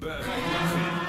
Best.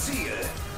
Ziel.